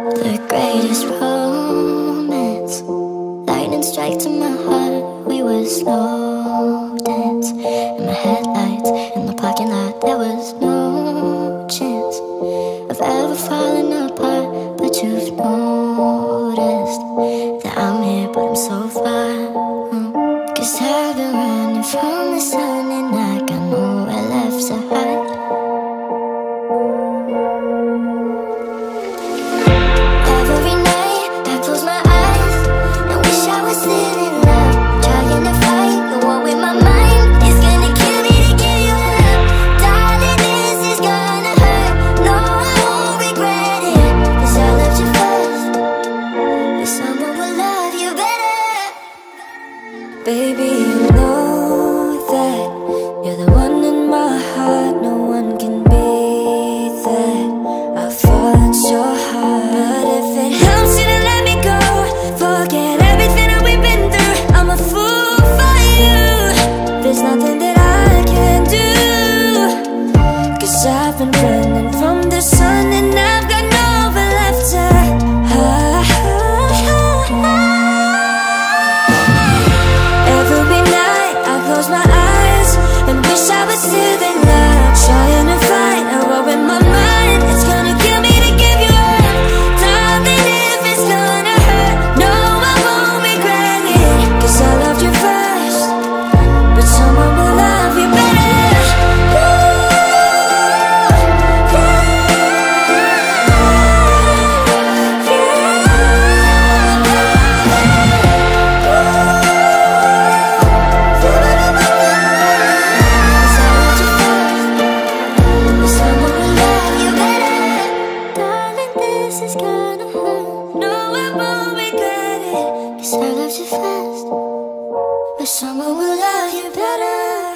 The greatest romance. Lightning strike to my heart. We were slow dance. In my headlights In the parking lot There was no chance Of ever falling apart. But you've noticed That I'm here but I'm so far mm. Cause I've been running from the sun And I got nowhere left to hide. Baby, first, but someone will love you better.